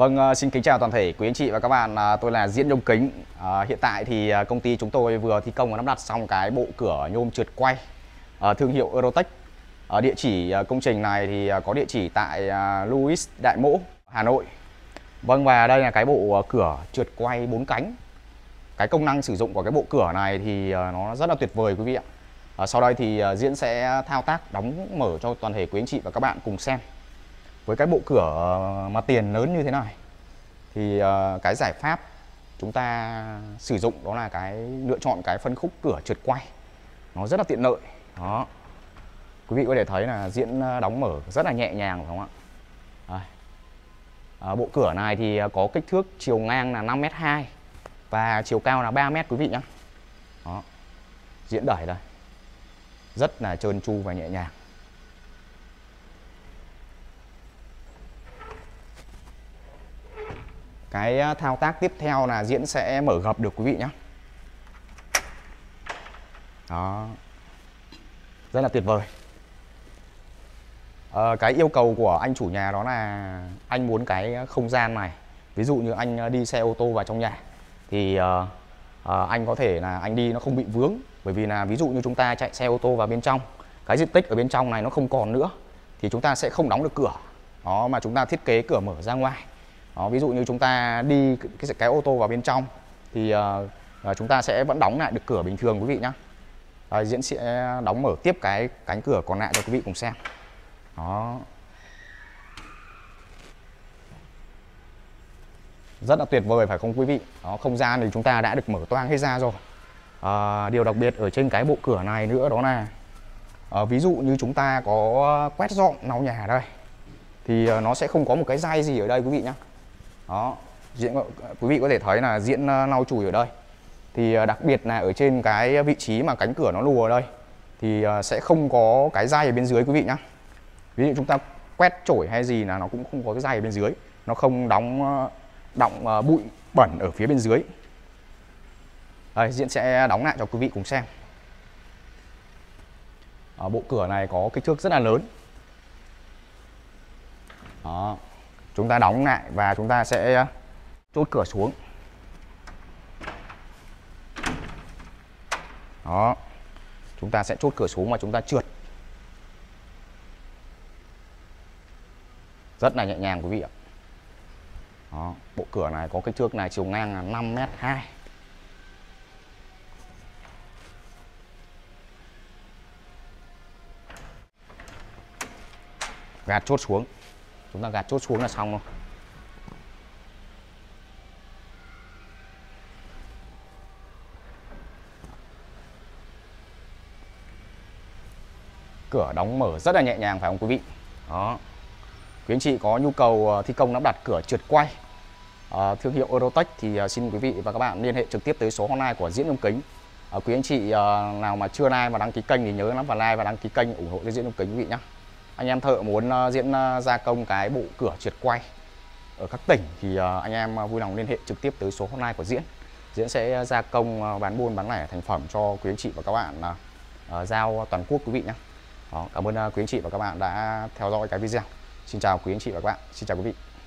Vâng, ờ, xin kính chào toàn thể quý anh chị và các bạn. Ờ, tôi là Diễn Nhôm Kính. À, hiện tại thì công ty chúng tôi vừa thi công và lắp đặt xong cái bộ cửa nhôm trượt quay à, thương hiệu Eurotech. À, địa chỉ công trình này thì có địa chỉ tại Louis Đại Mỗ, Hà Nội. Vâng và đây là cái bộ cửa trượt quay 4 cánh. Cái công năng sử dụng của cái bộ cửa này thì nó rất là tuyệt vời quý vị ạ. À, sau đây thì Diễn sẽ thao tác đóng mở cho toàn thể quý anh chị và các bạn cùng xem với cái bộ cửa mặt tiền lớn như thế này, thì ờ, cái giải pháp chúng ta sử dụng đó là cái lựa chọn cái phân khúc cửa trượt quay. Nó rất là tiện lợi. Đó. Quý vị có thể thấy là diễn đóng mở rất là nhẹ nhàng phải không ạ? Đây. Ờ, bộ cửa này thì có kích thước chiều ngang là 5m2 và chiều cao là 3m quý vị nhé đó. Diễn đẩy đây. Rất là trơn tru và nhẹ nhàng. Cái à, thao tác tiếp theo là diễn sẽ mở gập được quý vị nhé Đó. Rất là tuyệt vời. À, Cái yêu cầu của anh chủ nhà đó là Anh muốn cái không gian này. Ví dụ như anh à, đi xe ô tô vào trong nhà Thì ờ, ờ, anh có thể là anh đi nó không bị vướng. Bởi vì là ví dụ như chúng ta chạy xe ô tô vào bên trong Cái diện tích ở bên trong này nó không còn nữa Thì chúng ta sẽ không đóng được cửa. Đó mà chúng ta thiết kế cửa mở ra ngoài đó, ví dụ như chúng ta đi cái cái ô tô vào bên trong thì uh, chúng ta sẽ vẫn đóng lại được cửa bình thường quý vị nhé à, ờ, diễn sẽ đóng mở tiếp cái cánh cửa còn lại cho quý vị cùng xem. Đó. Rất là tuyệt vời phải không quý vị? Đó không gian thì chúng ta đã được mở toang hết ra rồi. À, điều đặc biệt ở trên cái bộ cửa này nữa đó là à, ví dụ như chúng ta có quét dọn lau nhà đây thì nó sẽ không có một cái dây gì ở đây quý vị nhé đó. Diễn, quý vị có thể thấy là diễn ờ, lau chùi ở đây. Thì ờ, đặc biệt là ở trên cái vị trí mà cánh cửa nó lùa ở đây, thì ờ, sẽ không có cái dây ở bên dưới quý vị nhá. Ví dụ chúng ta quét chổi hay gì là nó cũng không có cái dây ở bên dưới. Nó không đóng động bụi bẩn ở phía bên dưới. Đây, diễn sẽ đóng lại cho quý vị cùng xem. Ở bộ cửa này có kích thước rất là lớn đó chúng ta đóng lại và chúng ta sẽ ờ, chốt cửa xuống. Đó. Chúng ta sẽ chốt cửa xuống và chúng ta trượt. Rất là nhẹ nhàng quý vị ạ. Đó, bộ cửa này có kích thước này chiều ngang là 5 m 2 gạt chốt xuống chúng ta gạt chốt xuống là xong luôn cửa đóng mở rất là nhẹ nhàng phải không quý vị? Đó. Quý anh chị có nhu cầu ờ, thi công lắp đặt cửa trượt quay à, thương hiệu Eurotech thì ờ, xin quý vị và các bạn liên hệ trực tiếp tới số hotline của Diễn Nhôm Kính. À, quý anh chị nào mà chưa like và đăng ký kênh thì nhớ lắm vào like và đăng ký kênh ủng hộ cho Diễn Nhôm Kính quý vị nhé anh em thợ muốn uh, diễn uh, gia công cái bộ cửa trượt quay ở các tỉnh thì uh, anh em vui lòng liên hệ trực tiếp tới số hotline của diễn. Diễn sẽ gia công bán buôn bán lẻ thành phẩm cho quý anh chị và các bạn uh, giao toàn quốc quý vị nhé. Đó, cảm ơn quý anh chị và các bạn đã theo dõi cái video. Xin chào quý anh chị và các bạn. Xin chào quý vị.